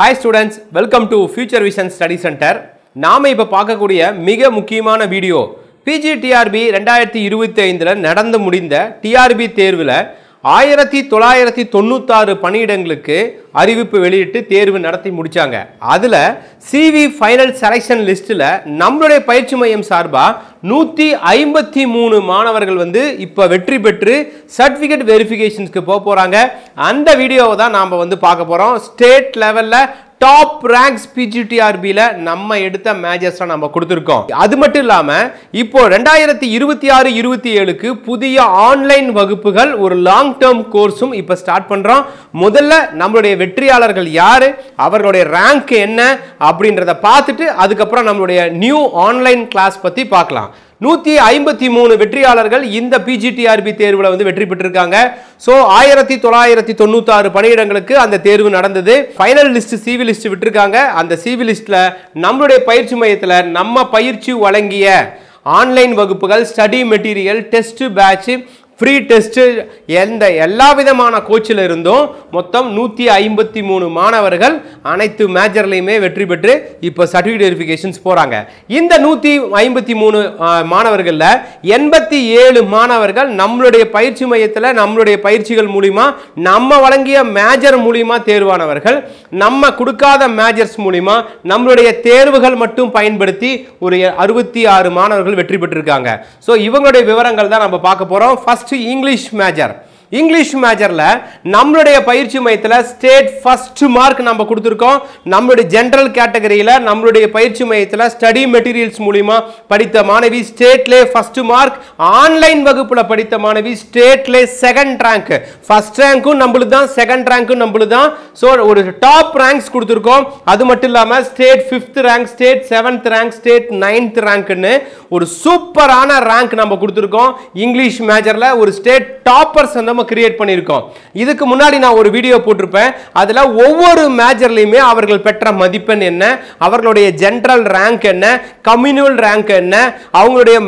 Hi students welcome to Future Vision Study Centre நாம இப்போ பார்க்கக்கூடிய மிக முக்கியமான வீடியோ பிஜிடிஆர்பி ரெண்டாயிரத்தி இருபத்தி ஐந்தில் நடந்து முடிந்த டிஆர்பி தேர்வில் ஆயிரத்தி தொள்ளாயிரத்தி தொண்ணூத்தாறு பணியிடங்களுக்கு அறிவிப்பு வெளியிட்டு தேர்வு நடத்தி முடித்தாங்க அதில் சிவி ஃபைனல் செலெக்ஷன் லிஸ்ட்டில் நம்மளுடைய பயிற்சி மையம் சார்பாக நூற்றி ஐம்பத்தி மூணு மாணவர்கள் வந்து இப்போ வெற்றி பெற்று சர்டிஃபிகேட் வெரிஃபிகேஷன்ஸ்க்கு போக போகிறாங்க அந்த வீடியோவை தான் நாம் வந்து பார்க்க போகிறோம் ஸ்டேட் லெவலில் டாப் ரேங்க்ஸ் பிஜிடிஆர்பியில் நம்ம எடுத்த மேஜர்ஸ்லாம் நம்ம கொடுத்துருக்கோம். அது மட்டும் இல்லாமல் இப்போ ரெண்டாயிரத்தி இருபத்தி ஆறு இருபத்தி ஏழுக்கு புதிய ஆன்லைன் வகுப்புகள் ஒரு லாங் டேர்ம் கோர்ஸும் இப்போ ஸ்டார்ட் பண்ணுறோம் முதல்ல நம்மளுடைய வெற்றியாளர்கள் யார் அவர்களுடைய ரேங்க் என்ன அப்படின்றத பார்த்துட்டு அதுக்கப்புறம் நம்மளுடைய நியூ ஆன்லைன் கிளாஸ் பற்றி பார்க்கலாம். நூற்றி ஐம்பத்தி மூணு வெற்றியாளர்கள் இந்த பிஜிடிஆர்பி தேர்வில் வந்து வெற்றி பெற்றிருக்காங்க. ஸோ ஆயிரத்தி தொள்ளாயிரத்தி தொண்ணூத்தாறு பணியிடங்களுக்கு அந்த தேர்வு நடந்தது. ஃபைனல் லிஸ்ட் சிவி லிஸ்ட் விட்டுருக்காங்க. அந்த சிவி லிஸ்ட்டில் நம்மளுடைய பயிற்சி மையத்தில் நம்ம பயிற்சி வழங்கிய ஆன்லைன் வகுப்புகள் study material test batch free test எந்த எல்லா விதமான கோச்சில் இருந்தும் மொத்தம் நூற்றி ஐம்பத்தி மூணு மாணவர்கள் அனைத்து மேஜர்லையுமே வெற்றி பெற்று இப்போ சர்டிஃபிகேட் வெரிஃபிகேஷன்ஸ் போகிறாங்க இந்த நூற்றி ஐம்பத்தி மூணு மாணவர்களில் எண்பத்தி ஏழு மாணவர்கள் நம்மளுடைய பயிற்சி மையத்தில் நம்மளுடைய பயிற்சிகள் மூலிமா நம்ம வழங்கிய மேஜர் மூலிமா தேர்வானவர்கள் நம்ம கொடுக்காத மேஜர்ஸ் மூலிமா நம்மளுடைய தேர்வுகள் மட்டும் பயன்படுத்தி ஒரு அறுபத்தி ஆறு மாணவர்கள் வெற்றி பெற்றிருக்காங்க. ஸோ இவங்களுடைய விவரங்கள் தான் நம்ம பார்க்க போகிறோம் first first English major English மேஜரில் நம்மளுடைய பயிற்சி மையத்தில் ஸ்டேட் ஃபர்ஸ்ட் மார்க் நம்ம கொடுத்துருக்கோம். நம்மளுடைய ஜென்ரல் கேட்டகரியில் நம்மளுடைய பயிற்சி மையத்தில் ஸ்டடி மெட்டீரியல்ஸ் மூலிமா படித்த மாணவி ஸ்டேட்லே ஃபர்ஸ்ட் மார்க் ஆன்லைன் வகுப்பில் படித்த மாணவி ஸ்டேட்லே செகண்ட் ரேங்க் ஃபஸ்ட் ரேங்க்கும் நம்மளுக்கு தான் செகண்ட் ரேங்க்கும் நம்மளுக்கு தான் ஸோ ஒரு டாப் ரேங்க்ஸ் கொடுத்துருக்கோம். அது மட்டும் இல்லாமல் state fifth rank state seventh rank state ninth ரேங்க்னு ஒரு சூப்பரான ரேங்க் நம்ம கொடுத்துருக்கோம். இங்கிலீஷ் மேஜரில் ஒரு ஸ்டேட் டாப்பர்ஸ் அந்த நம்ம கிரியேட் பண்ணியிருக்கோம். இதுக்கு முன்னாடி நான் ஒரு வீடியோ போட்டிருப்பேன். அதில் ஒவ்வொரு மேஜர்லையுமே அவர்கள் பெற்ற மதிப்பெண் என்ன? அவர்களுடைய ஜென்ரல் ரேங்க் என்ன? கம்யூனல் ரேங்க் என்ன? அவங்களுடைய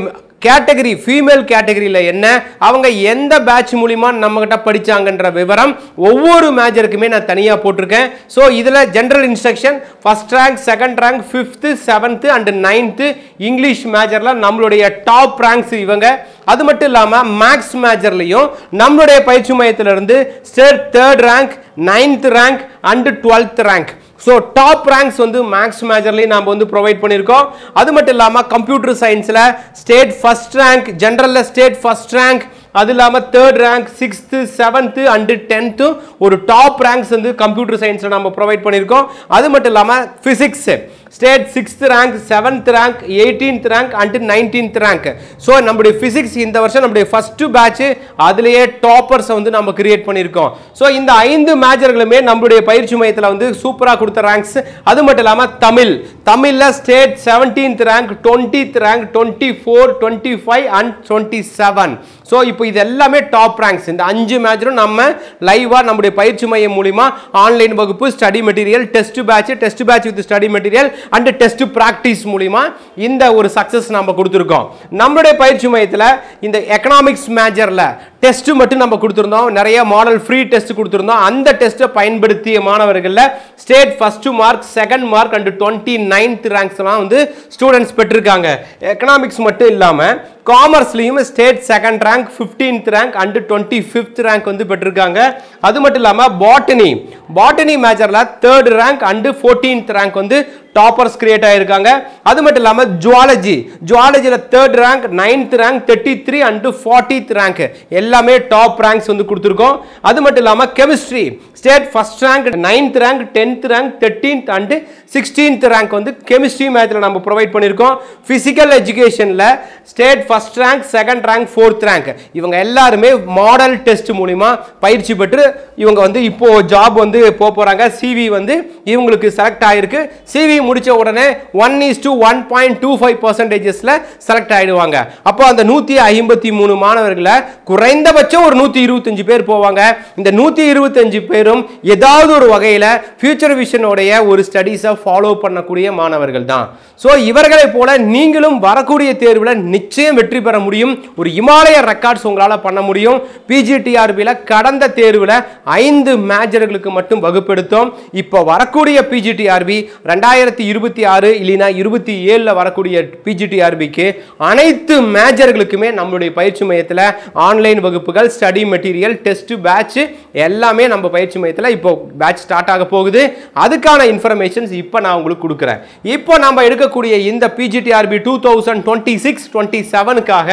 கேட்டகரி ஃபீமேல் கேட்டகரியில் என்ன அவங்க எந்த பேட்ச் மூலிமா நம்மகிட்ட படித்தாங்கன்ற விவரம் ஒவ்வொரு மேஜருக்குமே நான் தனியாக போட்டிருக்கேன். ஸோ இதில் general instruction first rank second rank fifth seventh and ninth English மேஜரில் நம்மளுடைய டாப் ரேங்க்ஸ் இவங்க. அது மட்டும் இல்லாமல் மேக்ஸ் மேஜர்லையும் நம்மளுடைய பயிற்சி மையத்திலிருந்து state third rank ninth rank and twelfth rank so top ranks வந்து மேக்ஸ் மேஜர்லேயும் நாம் வந்து ப்ரொவைட் பண்ணியிருக்கோம். அது மட்டும் இல்லாமல் கம்ப்யூட்டர் சயின்ஸில் ஸ்டேட் ஃபஸ்ட் ரேங்க் ஜென்ரலில் ஸ்டேட் ஃபஸ்ட் ரேங்க் அது இல்லாமல் third rank sixth seventh and tenth ஒரு டாப் ரேங்க்ஸ் வந்து கம்ப்யூட்டர் சயின்ஸில் நம்ம ப்ரொவைட் பண்ணியிருக்கோம். அது மட்டும் இல்லாமல் physics state sixth rank seventh rank eighteenth rank and nineteenth rank so நம்முடைய ஃபிசிக்ஸ் இந்த வருஷம் நம்முடைய ஃபஸ்ட்டு பேட்ச்சு அதுலேயே டாப்பர்ஸை வந்து நம்ம கிரியேட் பண்ணியிருக்கோம். ஸோ இந்த ஐந்து மேஜர்களுமே நம்மளுடைய பயிற்சி மையத்தில் வந்து சூப்பராக கொடுத்த ரேங்க்ஸ் அது மட்டும் இல்லாமல் தமிழ். தமிழில் state seventeenth rank twentieth rank twenty four twenty five and twenty seven so இப்போ இது எல்லாமே டாப் ரேங்க்ஸ் இந்த அஞ்சு மேஜரும் நம்ம லைவாக நம்முடைய பயிற்சி மையம் மூலிமா ஆன்லைன் வகுப்பு study material test batch test batch with study material and test practice மூலிமா இந்த ஒரு சக்ஸஸ் நம்ம கொடுத்துருக்கோம். நம்மளுடைய பயிற்சி மையத்தில் இந்த எக்கனாமிக்ஸ் மேஜரில் டெஸ்ட் மட்டும் நம்ம கொடுத்துருந்தோம். நிறைய மாடல் ஃப்ரீ டெஸ்ட் கொடுத்துருந்தோம். அந்த டெஸ்ட்டை பயன்படுத்திய மாணவர்களில் state first mark second mark and twenty ninth ரேங்க்ஸ்லாம் வந்து ஸ்டூடெண்ட்ஸ் பெற்றிருக்காங்க. எக்கனாமிக்ஸ் மட்டும் இல்லாமல் காமர்ஸ்லையும் state second rank fifteenth rank and twenty fifth rank வந்து பெற்றிருக்காங்க. அது மட்டும் இல்லாமல் botany botany மேஜரில் third rank and fourteenth rank வந்து டாப்பர்ஸ் கிரியேட் ஆகிருக்காங்க அது மட்டும் இல்லாமல் zoology ஜுவாலஜியில் third rank ninth rank thirty three and fortieth rank எல்லாமே டாப் ரேங்க்ஸ் வந்து கொடுத்துருக்கோம். அது மட்டும் இல்லாமல் chemistry state first rank ninth rank tenth rank thirteenth and sixteenth rank வந்து கெமிஸ்ட்ரி மேட்ச்சில் நம்ம ப்ரொவைட் பண்ணியிருக்கோம். Physical எஜுகேஷனில் state first rank second rank fourth rank இவங்க எல்லாருமே மாடல் டெஸ்ட் மூலிமா பயிற்சி பெற்று இவங்க வந்து இப்போ ஜாப் வந்து போக போகிறாங்க சிவி வந்து இவங்களுக்கு செலக்ட் ஆகிருக்கு சிவி முடிச்ச உடனே one is to one point two five பர்சன்டேஜஸில் select ஆகிடுவாங்க அப்போ அந்த நூற்றி ஐம்பத்தி மூணு மாணவர்களை குறைந்தபட்சம் ஒரு நூற்றி இருபத்தஞ்சு பேர் போவாங்க. இந்த நூற்றி இருபத்தஞ்சு பேரும் ஏதாவது ஒரு வகையில் ஃபியூச்சர் விஷனுடைய ஒரு ஸ்டடீஸை ஃபாலோ பண்ணக்கூடிய மாணவர்கள் தான். ஸோ இவர்களை போல நீங்களும் வரக்கூடிய தேர்வில் நிச்சயம் வெற்றி பெற முடியும். ஒரு இமாலய ரெக்கார்ட்ஸ் உங்களால் பண்ண முடியும். பிஜிடிஆர்பியில் கடந்த தேர்வில் ஐந்து மேஜர்களுக்கு மட்டும் வகுப்பெடுத்தோம். இப்போ வரக்கூடிய பிஜிடிஆர்பி ரெண்டாயிரத்தி இருபத்தி ஆறு இல்லைனா இருபத்தி ஏழில் வரக்கூடிய பிஜிடிஆர்பிக்கு அனைத்து மேஜர்களுக்குமே நம்மளுடைய பயிற்சி மையத்தில் ஆன்லைன் வகுப்புகள் ஸ்டடி மெட்டீரியல் டெஸ்ட் பேட்ச் எல்லாமே நம்ம பயிற்சி மையத்தில் இப்போ பேட்ச் ஸ்டார்ட் ஆக போகுது. அதுக்கான இன்ஃபர்மேஷன்ஸ் இப்போ நான் உங்களுக்கு கொடுக்குறேன். இப்போ நம்ம எடுக்கக்கூடிய இந்த PGTRB two thousand twenty six twenty seven அவனுக்காக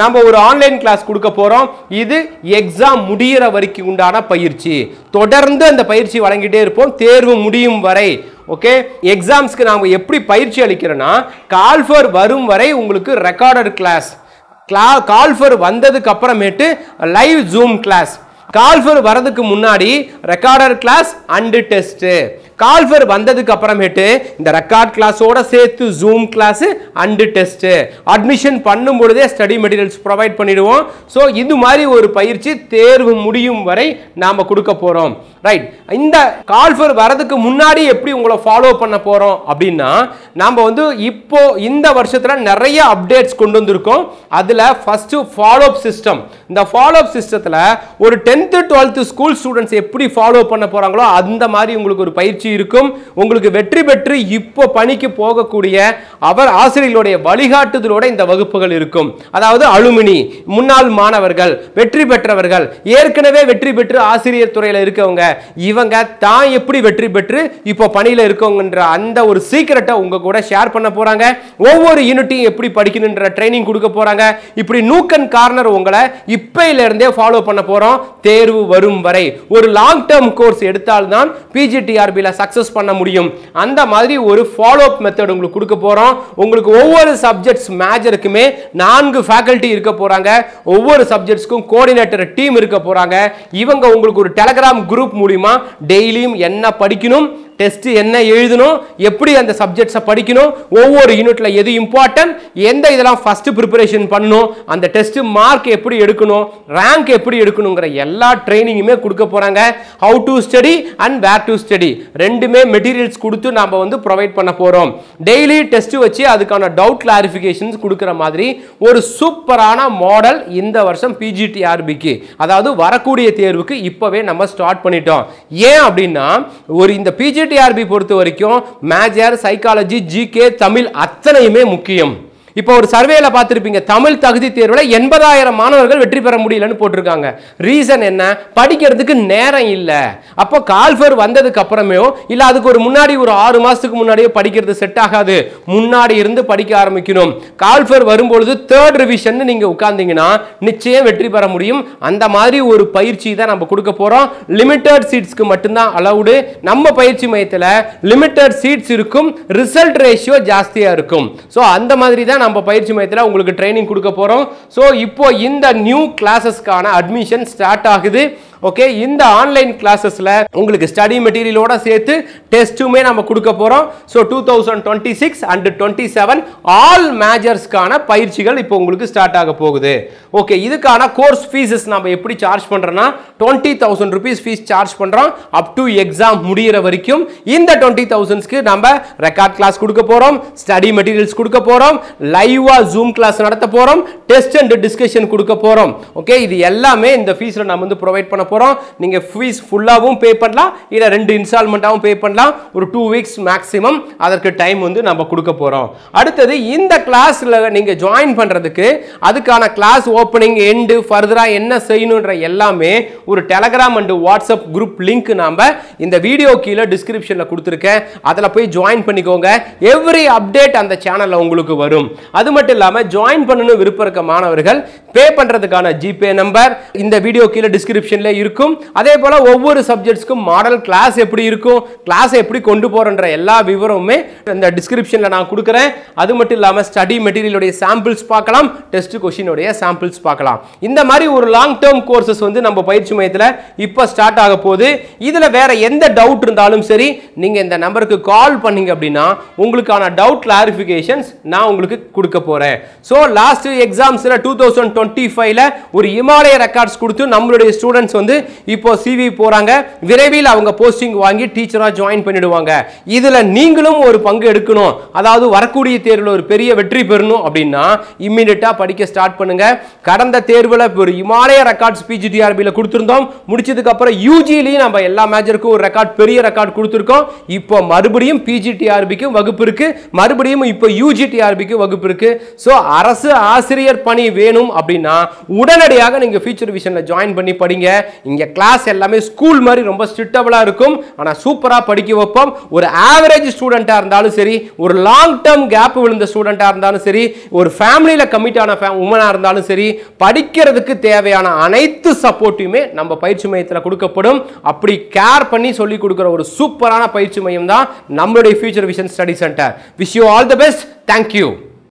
நம்ம ஒரு ஆன்லைன் கிளாஸ் கொடுக்க போகிறோம் இது எக்ஸாம் முடியிற வரைக்கும் உண்டான பயிற்சி. தொடர்ந்து அந்த பயிற்சி வழங்கிட்டே இருப்போம். தேர்வு முடியும் வரை. ஓகே எக்ஸாம்ஸ்க்கு நாம் எப்படி பயிற்சி அளிக்கிறோன்னா கால்ஃபர் வரும் வரை உங்களுக்கு ரெக்கார்டட் கிளாஸ் கிளா கால்ஃபர் வந்ததுக்கு அப்புறமேட்டு லைவ் ஜூம் கிளாஸ் கால்ஃபர் வரதுக்கு முன்னாடி recorder class and test call for வந்ததுக்கு அப்புறமேட்டு இந்த ரெக்கார்ட் கிளாஸோட சேர்த்து Zoom class and test admission பண்ணும் பொழுதே ஸ்டடி மெட்டீரியல்ஸ் ப்ரொவைட் பண்ணிடுவோம். ஸோ இது மாதிரி ஒரு பயிற்சி தேர்வு முடியும் வரை நாம் கொடுக்க போகிறோம் ரைட் இந்த கால்ஃபர் வரதுக்கு முன்னாடி எப்படி உங்களை ஃபாலோ பண்ண போகிறோம் அப்படின்னா நாம் வந்து இப்போ இந்த வருஷத்தில் நிறைய அப்டேட்ஸ் கொண்டு வந்திருக்கோம். அதில் ஃபஸ்ட்டு ஃபாலோஅப் சிஸ்டம் இந்த ஃபாலோஅப் சிஸ்டத்தில் ஒரு டென்த்து டுவெல்த்து ஸ்கூல் ஸ்டூடெண்ட்ஸ் எப்படி ஃபாலோ பண்ண போகிறாங்களோ அந்த மாதிரி உங்களுக்கு ஒரு பயிற்சி இருக்கும். உங்களுக்கு வெற்றி பெற்று இப்போ பணிக்கு போகக்கூடிய அவர் ஆசிரியர்களுடைய வழிகாட்டுதலோட இந்த வகுப்புகள் இருக்கும். அதாவது அலுமினி முன்னாள் மாணவர்கள் வெற்றி பெற்றவர்கள் ஏற்கனவே வெற்றி பெற்று ஆசிரியர் துறையில் இருக்கவங்க இவங்க தான் எப்படி வெற்றி பெற்று இப்போ பணியில் இருக்கவங்கன்ற அந்த ஒரு சீக்கிரட்டை உங்க கூட ஷேர் பண்ண போறாங்க. ஒவ்வொரு யூனிட்டையும் எப்படி படிக்கணுன்ற ட்ரைனிங் கொடுக்க போறாங்க. இப்படி நூக்கன் கார்னர் உங்களை இப்பையில இருந்தே ஃபாலோ பண்ண போறோம். தேர்வு வரும் வரை. ஒரு லாங் டேர்ம் கோர்ஸ் எடுத்தால்தான் பிஜிடிஆர்பியில் சக்ஸஸ் பண்ண முடியும். அந்த மாதிரி ஒரு ஃபாலோ அப் மெத்தட் உங்களுக்கு கொடுக்க போகிறோம் உங்களுக்கு ஒவ்வொரு சப்ஜெக்ட்ஸ் மேஜருக்குமே நான்கு ஃபேக்கல்ட்டி இருக்க போகிறாங்க ஒவ்வொரு சப்ஜெக்ட்ஸ்க்கும் கோஆர்டினேட்டர் டீம் இருக்க போகிறாங்க இவங்க உங்களுக்கு ஒரு டெலகிராம் குரூப் மூலிமா டெய்லியும் என்ன படிக்கணும் டெஸ்ட் என்ன எழுதணும் எப்படி அந்த சப்ஜெக்ட்ஸை படிக்கணும் ஒவ்வொரு யூனிட்ல எது இம்பார்ட்டன்ட் எந்த இதெல்லாம் ஃபர்ஸ்ட் ப்ரிப்பரேஷன் பண்ணணும் அந்த டெஸ்ட் மார்க் எப்படி எடுக்கணும் ரேங்க் எப்படி எடுக்கணுங்கிற எல்லா ட்ரைனிங்குமே கொடுக்க போறாங்க. How to study and where to study ரெண்டுமே மெட்டீரியல்ஸ் கொடுத்து நாம வந்து ப்ரொவைட் பண்ண போறோம். டெய்லி டெஸ்ட் வச்சு அதுக்கான டவுட் கிளாரிஃபிகேஷன்ஸ் கொடுக்குற மாதிரி ஒரு சூப்பரான மாடல் இந்த வருஷம் பிஜிடிஆர்பிக்கு அதாவது வரக்கூடிய தேர்வுக்கு இப்போவே நம்ம ஸ்டார்ட் பண்ணிட்டோம். ஏன் அப்படின்னா ஒரு இந்த பிஜிடிஆர்பி பொறுத்த வரைக்கும் மேஜர் சைக்காலஜி ஜிகே தமிழ் அத்தனையுமே முக்கியம். இப்போ ஒரு சர்வேல பார்த்துருப்பீங்க தமிழ் தகுதி தேர்வில் எண்பதாயிரம் மாணவர்கள் வெற்றி பெற முடியலன்னு போட்டிருக்காங்க. ரீசன் என்ன? படிக்கிறதுக்கு நேரம் இல்லை. அப்போ கால்ஃபர் வந்ததுக்கு அப்புறமே இல்லை அதுக்கு ஒரு முன்னாடி ஒரு ஆறு மாதத்துக்கு முன்னாடியே படிக்கிறது செட் ஆகாது. முன்னாடி இருந்து படிக்க ஆரம்பிக்கணும். கால்ஃபர் வரும்பொழுது தேர்ட் ரிவிஷன் நீங்கள் உட்கார்ந்தீங்கன்னா நிச்சயம் வெற்றி பெற முடியும். அந்த மாதிரி ஒரு பயிற்சி தான் நம்ம கொடுக்க போகிறோம் லிமிட்டட் சீட்ஸ்க்கு மட்டும்தான் அலவுடு நம்ம பயிற்சி மையத்தில் லிமிட்டட் சீட்ஸ் இருக்கும். ரிசல்ட் ரேஷியோ ஜாஸ்தியாக இருக்கும். ஸோ அந்த மாதிரி தான் நம்ம பயிற்சி மையத்தில் உங்களுக்கு ட்ரைனிங் கொடுக்க போகிறோம் ஸோ இப்போ இந்த நியூ கிளாஸஸ்க்கான அட்மிஷன் ஸ்டார்ட் ஆகுது. ஓகே இந்த ஆன்லைன் கிளாஸஸில் உங்களுக்கு ஸ்டடி மெட்டீரியலோட சேர்த்து டெஸ்ட்டுமே நம்ம கொடுக்க போகிறோம் so two thousand twenty six and twenty seven all மேஜர்ஸ்க்கான பயிற்சிகள் இப்போ உங்களுக்கு ஸ்டார்ட் ஆக போகுது. ஓகே இதுக்கான கோர்ஸ் ஃபீஸஸ் நம்ம எப்படி சார்ஜ் பண்ணுறோன்னா twenty thousand rupees fees charge பண்ணுறோம் அப் டு எக்ஸாம் முடிகிற வரைக்கும் இந்த டுவெண்ட்டி தௌசண்ட்ஸ்க்கு நம்ம ரெக்கார்ட் கிளாஸ் கொடுக்க போகிறோம் ஸ்டடி மெட்டீரியல்ஸ் கொடுக்க போகிறோம் லைவாக ஜூம் கிளாஸ் நடத்த போகிறோம் டெஸ்ட் அண்ட் டிஸ்கஷன் கொடுக்க போகிறோம் ஓகே இது எல்லாமே இந்த ஃபீஸில் நம்ம வந்து ப்ரொவைட் பண்ண போகிறோம் நீங்கள் ஃபீஸ் ஃபுல்லாகவும் பே பண்ணலாம். இல்லை ரெண்டு இன்ஸ்டால்மெண்ட்டாகவும் பே பண்ணலாம். ஒரு டூ வீக்ஸ் மேக்ஸிமம் அதற்கு டைம் வந்து நம்ம கொடுக்க போகிறோம் அடுத்தது இந்த கிளாஸில் நீங்கள் ஜாயின் பண்ணுறதுக்கு அதுக்கான கிளாஸ் ஓப்பனிங் எண்டு ஃபர்தராக என்ன செய்யணுன்ற எல்லாமே ஒரு Telegram and WhatsApp group link நாம் இந்த வீடியோ கீழே டிஸ்கிரிப்ஷனில் கொடுத்துருக்கேன். அதில் போய் ஜாயின் பண்ணிக்கோங்க. எவ்ரி அப்டேட் அந்த சேனலில் உங்களுக்கு வரும். அது மட்டும் இல்லாமல் ஜாயின் பண்ணணும் விருப்பம் இருக்க மாணவர்கள் பே பண்ணுறதுக்கான ஜிபே நம்பர் இந்த வீடியோ கீழே டிஸ்கிரிப்ஷனில் இருக்கும். அதே போல் ஒவ்வொரு சப்ஜெக்ட்ஸ்க்கும் மாடல் கிளாஸ் எப்படி இருக்கும் கிளாஸை எப்படி கொண்டு போகிறன்ற எல்லா விவரமுமே இந்த டிஸ்கிரிப்ஷனில் நான் கொடுக்குறேன். அது மட்டும் இல்லாமல் ஸ்டடி மெட்டீரியலுடைய சாம்பிள்ஸ் பார்க்கலாம் டெஸ்ட் கொஷினுடைய சாம்பிள்ஸ் பார்க்கலாம். இந்த மாதிரி ஒரு லாங் டேர்ம் கோர்சஸ் வந்து நம்ம பயிற்சி மையத்தில் இப்போ ஸ்டார்ட் ஆக போகுது. இதில் வேற எந்த டவுட் இருந்தாலும் சரி நீங்கள் இந்த நம்பருக்கு கால் பண்ணீங்க அப்படின்னா உங்களுக்கான டவுட் கிளாரிஃபிகேஷன்ஸ் நான் உங்களுக்கு கொடுக்க போகிறேன் ஸோ லாஸ்ட் எக்ஸாம்ஸில் டூ தௌசண்ட் டுவெண்ட்டி ஃபைவ்ல ஒரு இமாலய ரெக்கார்ட்ஸ் கொடுத்து நம்மளுடைய ஸ்டூடெண்ட்ஸ் வந்து இருந்து இப்போ சிவி போறாங்க. விரைவில் அவங்க போஸ்டிங் வாங்கி டீச்சரா ஜாயின் பண்ணிடுவாங்க. இதுல நீங்களும் ஒரு பங்கு எடுக்கணும். அதாவது வரக்கூடிய தேர்வில் ஒரு பெரிய வெற்றி பெறணும் அப்படின்னா இம்மிடியட்டா படிக்க ஸ்டார்ட் பண்ணுங்க. கடந்த தேர்வில் ஒரு இமாலய ரெக்கார்ட்ஸ் பிஜிடிஆர்பியில் கொடுத்துருந்தோம். முடிச்சதுக்கு அப்புறம் யூஜிலையும் நம்ம எல்லா மேஜருக்கும் ஒரு ரெக்கார்ட் பெரிய ரெக்கார்ட் கொடுத்துருக்கோம். இப்போ மறுபடியும் பிஜிடிஆர்பிக்கு வகுப்பு இருக்கு. மறுபடியும் இப்போ யூஜிடிஆர்பிக்கு வகுப்பு இருக்கு. ஸோ அரசு ஆசிரியர் பணி வேணும் அப்படின்னா உடனடியாக நீங்க ஃபியூச்சர் விஷன்ல ஜாயின் பண்ணி படிங்க. இங்கே கிளாஸ் எல்லாமே ஸ்கூல் மாதிரி ரொம்ப ஸ்ட்ரிக்டபுளாக இருக்கும். ஆனால் சூப்பராக படிக்க வைப்போம். ஒரு ஆவரேஜ் ஸ்டூடெண்ட்டாக இருந்தாலும் சரி ஒரு லாங் டேர்ம் கேப் விழுந்த ஸ்டூடெண்ட்டாக இருந்தாலும் சரி ஒரு ஃபேமிலியில் கமிட் ஆன உமனாக இருந்தாலும் சரி படிக்கிறதுக்கு தேவையான அனைத்து சப்போர்ட்டையுமே நம்ம பயிற்சி மையத்தில் கொடுக்கப்படும். அப்படி கேர் பண்ணி சொல்லி கொடுக்குற ஒரு சூப்பரான பயிற்சி மையம் தான் நம்மளுடைய Future Vision Study Centre wish you all the best thank you